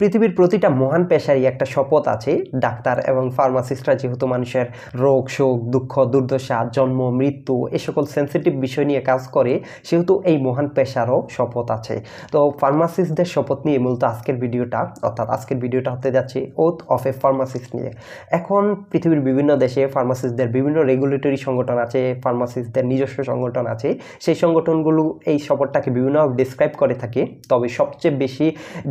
পৃথিবীর প্রতিটা মহান পেশারই একটা শপথ আছে, ডাক্তার এবং ফার্মাসিস্টরা যেহেতু মানুষের রোগ, শোক, দুঃখ, দুর্দশা, জন্ম, মৃত্যু, এ সকল সেন্সিটিভ বিষয় নিয়ে কাজ করে, সেহেতু এই মহান পেশারও শপথ আছে। তো ফার্মাসিস্টদের শপথ নিয়ে মূলত আজকের ভিডিওটা, অর্থাৎ আজকের ভিডিওটা হতে যাচ্ছে ওথ অফ এ ফার্মাসিস্ট নিয়ে। এখন পৃথিবীর বিভিন্ন দেশে ফার্মাসিস্টদের বিভিন্ন রেগুলেটরি সংগঠন আছে, ফার্মাসিস্টদের নিজস্ব সংগঠন আছে, সেই সংগঠনগুলো এই শপথটাকে বিভিন্নভাবে ডিসক্রাইব করে থাকে। তবে সবচেয়ে বেশি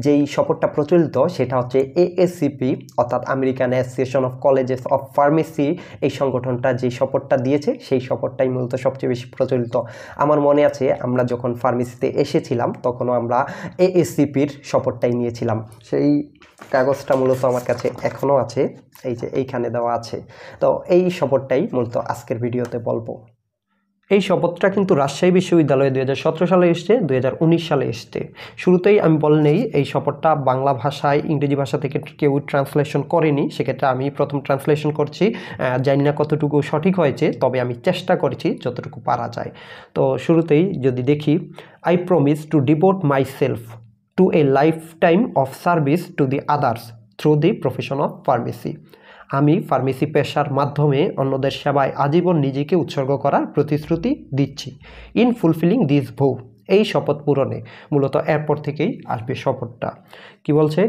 যেই শপথটা প্রচলিত সেটা হচ্ছে এএসসিপি অর্থাৎ American association of colleges of pharmacy এই সংগঠনটা যে সপোর্টটা দিয়েছে, সেই শপথটাই মূলত সবচেয়ে বেশি প্রচলিত। আমার মনে আছে, আমরা যখন ফার্মেসিতে এসেছিলাম, তখনও আমরা এএসসিপির সপোর্টটাই নিয়েছিলাম। সেই কাগজটা মূলত আমার কাছে এখনও আছে, এই যে এইখানে দেওয়া আছে। তো এই শপথটাই মূলত আজকের ভিডিওতে বলব। এই শপথটা কিন্তু রাজশাহী বিশ্ববিদ্যালয়ে দুই হাজার সতেরো সালে এসছে, দুই হাজার উনিশ সালে এসছে। শুরুতেই আমি বল নেই, এই শপথটা বাংলা ভাষায়, ইংরেজি ভাষা থেকে কেউ ট্রান্সলেশন করেনি, সেক্ষেত্রে আমি প্রথম ট্রান্সলেশন করছি। জানি না কতটুকু সঠিক হয়েছে, তবে আমি চেষ্টা করেছি যতটুকু পারা যায়। তো শুরুতেই যদি দেখি I promise to devote myself to a lifetime of service to the others through the profession of pharmacy আমি ফার্মেসি পেশার মাধ্যমে অন্যদের সেবায় আজীবন নিজেকে উৎসর্গ করার প্রতিশ্রুতি দিচ্ছি। ইন ফুলফিলিং দিস ভৌ এই শপথ পূরণে মূলত এরপর থেকেই আসবে শপথটা। কি বলছে?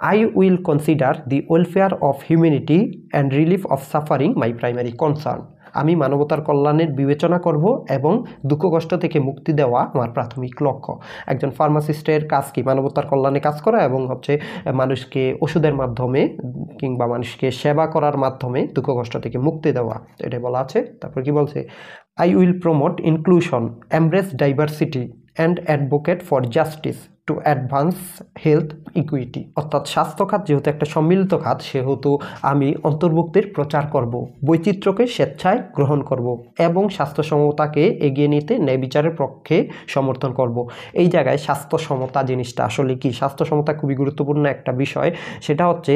I will consider the welfare of humanity and relief of suffering my primary concern আমি মানবতার কল্যাণের বিবেচনা করব এবং দুঃখ কষ্ট থেকে মুক্তি দেওয়া আমার প্রাথমিক লক্ষ্য। একজন ফার্মাসিস্টের কাজ কি? মানবতার কল্যাণে কাজ করা এবং হচ্ছে মানুষকে ওষুধের মাধ্যমে কিংবা মানুষকে সেবা করার মাধ্যমে দুঃখ কষ্ট থেকে মুক্তি দেওয়া, এটা বলা আছে। তারপর কি বলছে? I will promote inclusion embrace diversity and advocate for justice to advance health equity অর্থাৎ স্বাস্থ্য খাত যেহেতু একটা সম্মিলিত খাত, সেহেতু আমি অন্তর্ভুক্তির প্রচার করব, বৈচিত্র্যকে স্বেচ্ছায় গ্রহণ করব এবং স্বাস্থ্য সমতাকে এগিয়ে নিতে ন্যায় বিচারের পক্ষে সমর্থন করব। এই জায়গায় স্বাস্থ্য সমতা জিনিসটা আসলে কি? স্বাস্থ্য সমতা খুবই গুরুত্বপূর্ণ একটা বিষয়, সেটা হচ্ছে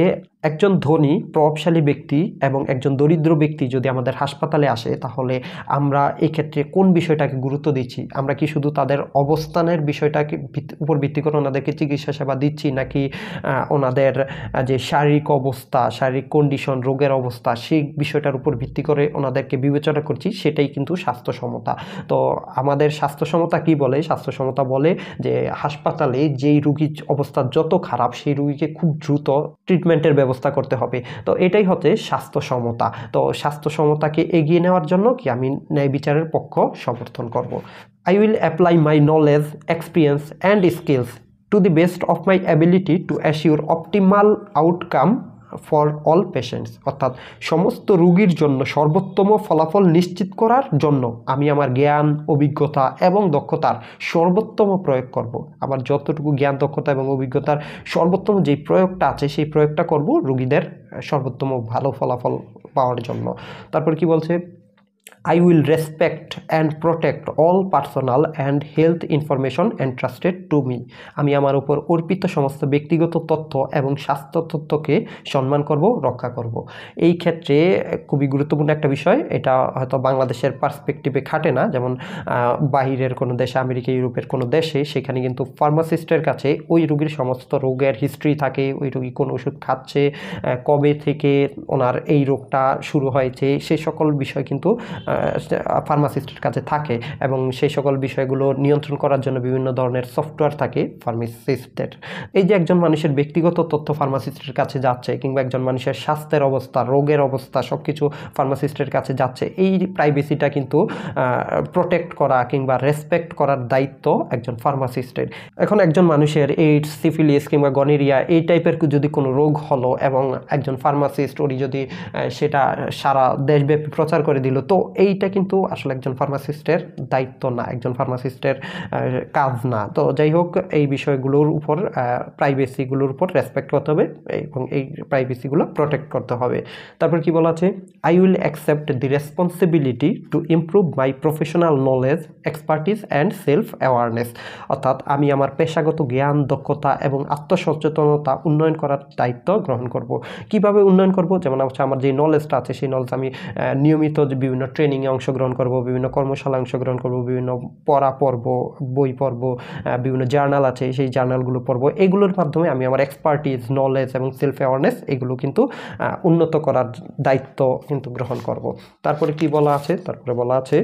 একজন ধনী, প্রভাবশালী ব্যক্তি এবং একজন দরিদ্র ব্যক্তি যদি আমাদের হাসপাতালে আসে, তাহলে আমরা এক্ষেত্রে কোন বিষয়টাকে গুরুত্ব দিচ্ছি? আমরা কি শুধু তাদের অবস্থানের বিষয়টাকে উপর ভিত্তি করে ওনাদেরকে চিকিৎসা সেবা দিচ্ছি, নাকি ওনাদের যে শারীরিক অবস্থা, শারীরিক কন্ডিশন রোগের অবস্থা, সেই বিষয়টার উপর ভিত্তি করে ওনাদেরকে বিবেচনা করছি, সেটাই কিন্তু স্বাস্থ্য সমতা তো আমাদের স্বাস্থ্য সমতা কি বলে? স্বাস্থ্য সমতা বলে যে হাসপাতালে যেই রুগীর অবস্থা যত খারাপ, সেই রুগীকে খুব দ্রুত ট্রিটমেন্টের ব্যবস্থা ব্যবস্থা করতে হবে। তো এটাই হচ্ছে স্বাস্থ্য সমতা তো স্বাস্থ্য সমতাকে এগিয়ে নেওয়ার জন্য কি আমি ন্যায় বিচারের পক্ষ সমর্থন করব। I will apply my knowledge experience and skills to the best of my ability to assure optimal outcome for all patients, অর্থাৎ সমস্ত রুগীর জন্য সর্বোত্তম ফলাফল নিশ্চিত করার জন্য আমি আমার জ্ঞান, অভিজ্ঞতা এবং দক্ষতার সর্বোত্তম প্রয়োগ করব। আমার যতটুকু জ্ঞান, দক্ষতা এবং অভিজ্ঞতার সর্বোত্তম যে প্রয়োগটা আছে, সেই প্রয়োগটা করব রুগীদের সর্বোত্তম ভালো ফলাফল পাওয়ার জন্য তারপর কি বলছে I will respect and protect all personal and health information entrusted to me. আমি আমার উপর অর্পিত সমস্ত ব্যক্তিগত তথ্য এবং স্বাস্থ্য তথ্যকে সম্মান করব, রক্ষা করব। এই ক্ষেত্রে খুবই গুরুত্বপূর্ণ একটা বিষয়। এটা হয়তো বাংলাদেশের পার্সপেক্টিভে খাটে না। যেমন বাহিরের কোনো দেশে, আমেরিকা, ইউরোপের কোনো দেশে, সেখানে কিন্তু ফার্মাসিস্টের কাছে ওই রোগীর সমস্ত রোগের হিস্ট্রি থাকে। ওই রোগী কোন ওষুধ খাচ্ছে কবে থেকে ওনার এই রোগটা শুরু হয়েছে সেই সকল বিষয় কিন্তু ফার্মাসিস্টের কাছে থাকে এবং সেই সকল বিষয়গুলো নিয়ন্ত্রণ করার জন্য বিভিন্ন ধরনের সফটওয়্যার থাকে ফার্মাসিস্টের এই যে একজন মানুষের ব্যক্তিগত তথ্য ফার্মাসিস্টের কাছে যাচ্ছে কিংবা একজন মানুষের স্বাস্থ্যের অবস্থা, রোগের অবস্থা সব কিছু ফার্মাসিস্টের কাছে যাচ্ছে, এই প্রাইভেসিটা কিন্তু প্রোটেক্ট করা কিংবা রেসপেক্ট করার দায়িত্ব একজন ফার্মাসিস্টের এখন একজন মানুষের এইডস সিফিলিস কিংবা গনেরিয়া এই টাইপের যদি কোনো রোগ হলো এবং একজন ফার্মাসিস্ট উনি যদি সেটা সারা দেশব্যাপী প্রচার করে দিল, তো এইটা কিন্তু আসলে একজন ফার্মাসিস্টের দায়িত্ব না, একজন ফার্মাসিস্টের কাজ না। তো যাই হোক, এই বিষয়গুলোর উপর প্রাইভেসিগুলোর উপর রেসপেক্ট করতে হবে এবং এই প্রাইভেসিগুলো প্রোটেক্ট করতে হবে। তারপর কি বলা আছে? I will accept the responsibility to improve my professional knowledge expertise and self awareness অর্থাৎ আমি আমার পেশাগত জ্ঞান, দক্ষতা এবং আত্মসচেতনতা উন্নয়ন করার দায়িত্ব গ্রহণ করব। কীভাবে উন্নয়ন করব? যেমন হচ্ছে আমার যে নলেজটা আছে, সেই নলেজ আমি নিয়মিত বিভিন্ন ট্রেনিংয়ে অংশগ্রহণ করব, বিভিন্ন কর্মশালায় অংশগ্রহণ করব, বিভিন্ন পড়া পর্ব, বই পর্ব বিভিন্ন জার্নাল আছে, সেই জার্নালগুলো পড়ব। এগুলোর মাধ্যমে আমি আমার এক্সপার্টিস নলেজ এবং সেলফ অ্যাওয়ারনেস এগুলো কিন্তু উন্নত করার দায়িত্ব কিন্তু গ্রহণ করব। তারপরে কি বলা আছে? তারপরে বলা আছে,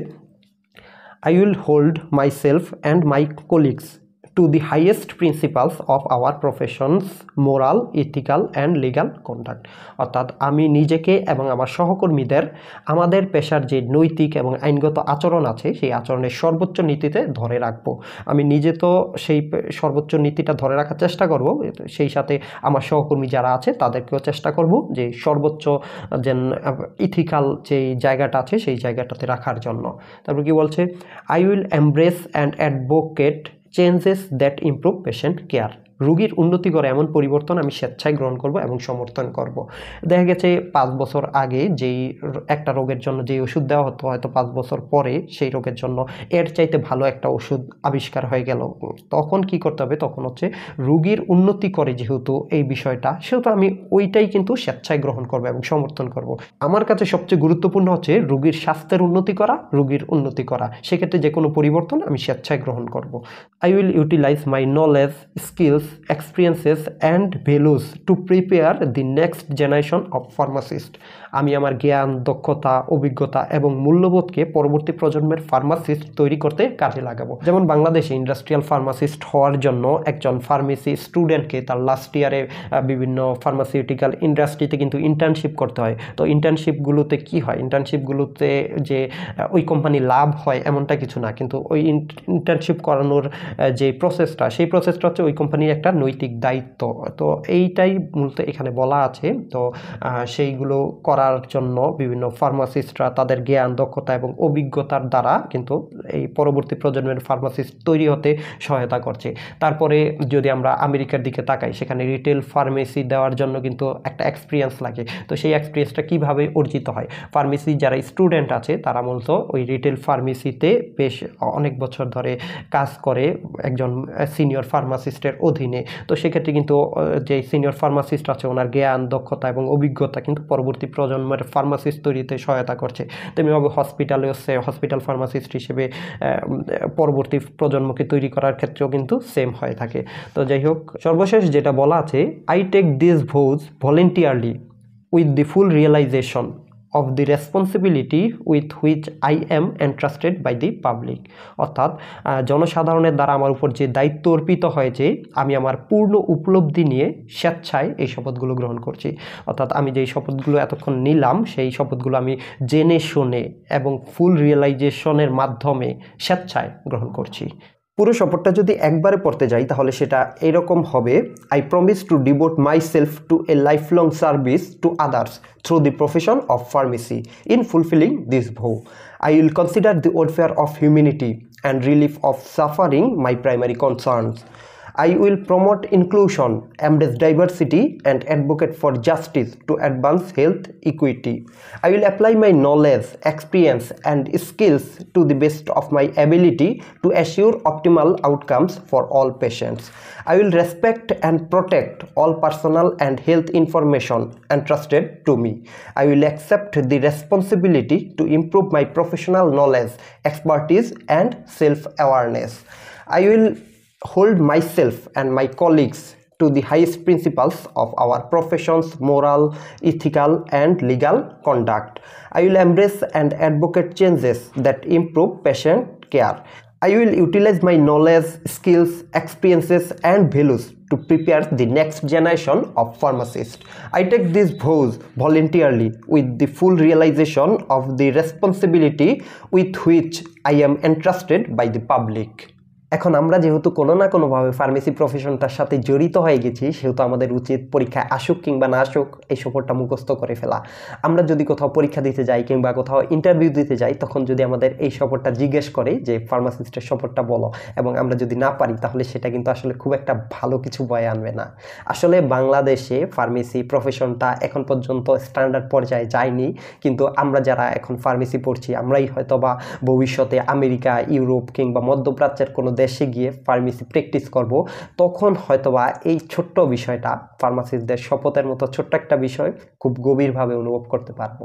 I hold myself and my colleagues to the highest principles of our professions moral ethical and legal conduct. অর্থাৎ আমি নিজেকে এবং আমার সহকর্মীদের, আমাদের পেশার যে নৈতিক এবং আইনগত আচরণ আছে, সেই আচরণের সর্বোচ্চ নীতিতে ধরে রাখব। আমি নিজে তো সেই সর্বোচ্চ নীতিটা ধরে রাখার চেষ্টা করব। সেই সাথে আমার সহকর্মী যারা আছে, তাদেরকেও চেষ্টা করব যে সর্বোচ্চ যেন ইথিক্যাল যেই জায়গাটা আছে, সেই জায়গাটাতে রাখার জন্য। তারপর কি বলছে? I will embrace and advocate changes that improve patient care. রোগীর উন্নতি করে এমন পরিবর্তন আমি স্বেচ্ছায় গ্রহণ করব এবং সমর্থন করব। দেখা গেছে পাঁচ বছর আগে যেই একটা রোগের জন্য যে ওষুধ দেওয়া হতো, হয়তো পাঁচ বছর পরে সেই রোগের জন্য এর চাইতে ভালো একটা ওষুধ আবিষ্কার হয়ে গেল। তখন কি করতে হবে? তখন হচ্ছে রুগীর উন্নতি করে যেহেতু এই বিষয়টা, সেহেতু আমি ওইটাই কিন্তু স্বেচ্ছায় গ্রহণ করব এবং সমর্থন করব। আমার কাছে সবচেয়ে গুরুত্বপূর্ণ হচ্ছে রুগীর স্বাস্থ্যের উন্নতি করা, রোগীর উন্নতি করা। সেক্ষেত্রে যে কোনো পরিবর্তন আমি স্বেচ্ছায় গ্রহণ করব। I will utilize my knowledge skills experiences and values to prepare the next generation of pharmacist আমি আমার জ্ঞান, দক্ষতা, অভিজ্ঞতা এবং মূল্যবোধকে পরবর্তী প্রজন্মের ফার্মাসিস্ট তৈরি করতে কাজে লাগাবো। যেমন বাংলাদেশে ইন্ডাস্ট্রিয়াল ফার্মাসিস্ট হওয়ার জন্য একজন ফার্মেসি স্টুডেন্টকে তার লাস্ট ইয়ারে বিভিন্ন ফার্মাসিউটিক্যাল ইন্ডাস্ট্রিতে কিন্তু ইন্টার্নশিপ করতে হয়। তো ইন্টার্নশিপগুলোতে কি হয়? ইন্টার্নশিপগুলোতে যে ওই কোম্পানি লাভ হয় এমনটা কিছু না। কিন্তু ওই ইন্টার্নশিপ করানোর যে প্রসেসটা সেই প্রসেসটা হচ্ছে ওই কোম্পানির একটা নৈতিক দায়িত্ব। তো এইটাই মূলত এখানে বলা আছে। তো সেইগুলো করার জন্য বিভিন্ন ফার্মাসিস্টরা তাদের জ্ঞান, দক্ষতা এবং অভিজ্ঞতার দ্বারা কিন্তু এই পরবর্তী প্রজন্মের ফার্মাসিস্ট তৈরি হতে সহায়তা করছে। তারপরে যদি আমরা আমেরিকার দিকে তাকাই, সেখানে রিটেল ফার্মেসি দেওয়ার জন্য কিন্তু একটা এক্সপিরিয়েন্স লাগে। তো সেই এক্সপিরিয়েন্সটা কীভাবে অর্জিত হয়? ফার্মেসি যারা স্টুডেন্ট আছে, তারা মূলত ওই রিটেল ফার্মেসিতে বেশ অনেক বছর ধরে কাজ করে। একজন সিনিয়র ফার্মাসিস্টের অধীনে। তো সেক্ষেত্রে কিন্তু যে সিনিয়র ফার্মাসিস্ট আছে, ওনার জ্ঞান, দক্ষতা এবং অভিজ্ঞতা কিন্তু পরবর্তী প্রজন্মের ফার্মাসিস্ট তৈরিতে সহায়তা করছে। তেমনিভাবে হসপিটালে হচ্ছে হসপিটাল ফার্মাসিস্ট হিসেবে পরবর্তী প্রজন্মকে তৈরি করার ক্ষেত্রেও কিন্তু সেম হয়ে থাকে। তো যাই হোক, সর্বশেষ যেটা বলা আছে I take this vow voluntarily with the full realization of the responsibility with which I am entrusted by the public অর্থাৎ জনসাধারণের দ্বারা আমার উপর যে দায়িত্ব অর্পিত হয়েছে, আমি আমার পূর্ণ উপলব্ধি নিয়ে স্বেচ্ছায় এই শপথগুলো গ্রহণ করছি। অর্থাৎ, আমি যেই শপথগুলো এতক্ষণ নিলাম, সেই শপথগুলো আমি জেনে শুনে এবং ফুল রিয়েলাইজেশনের মাধ্যমে স্বেচ্ছায় গ্রহণ করছি। পুরো সফরটা যদি একবারে পড়তে যাই, তাহলে সেটা এরকম হবে। I promise to devote myself to a lifelong service to others through the profession of pharmacy in fulfilling this vow I will consider the welfare of humanity and relief of suffering my primary concerns I will promote inclusion, embrace diversity, and advocate for justice to advance health equity. I will apply my knowledge, experience, and skills to the best of my ability to assure optimal outcomes for all patients. I will respect and protect all personal and health information entrusted to me. I will accept the responsibility to improve my professional knowledge, expertise, and self awareness. I will hold myself and my colleagues to the highest principles of our profession's moral, ethical, and legal conduct. I will embrace and advocate changes that improve patient care. I will utilize my knowledge, skills, experiences, and values to prepare the next generation of pharmacists. I take this vows voluntarily with the full realization of the responsibility with which I am entrusted by the public. এখন আমরা যেহেতু কোনো না কোনোভাবে pharmacy প্রফেশনটার সাথে জড়িত হয়ে গেছি, সেহেতু আমাদের উচিত পরীক্ষায় আসুক কিংবা না আসুক এই সফরটা মুখস্থ করে ফেলা। আমরা যদি কোথাও পরীক্ষা দিতে যাই কিংবা কোথাও ইন্টারভিউ দিতে যাই, তখন যদি আমাদের এই সফরটা জিজ্ঞেস করে যে ফার্মাসিস্টের সফরটা বলো এবং আমরা যদি না পারি, তাহলে সেটা কিন্তু আসলে খুব একটা ভালো কিছু বয়ে আনবে না। আসলে বাংলাদেশে ফার্মেসি প্রফেশনটা এখন পর্যন্ত স্ট্যান্ডার্ড পর্যায়ে যায়নি, কিন্তু আমরা যারা এখন ফার্মেসি পড়ছি, আমরাই হয়তো বা ভবিষ্যতে আমেরিকা, ইউরোপ কিংবা মধ্যপ্রাচ্যের কোনো দেশে গিয়ে ফার্মেসি প্র্যাকটিস করব, তখন হয়তোবা এই ছোট্ট বিষয়টা ফার্মাসিস্টদের শপথের মতো ছোট্ট একটা বিষয় খুব গভীরভাবে অনুভব করতে পারব।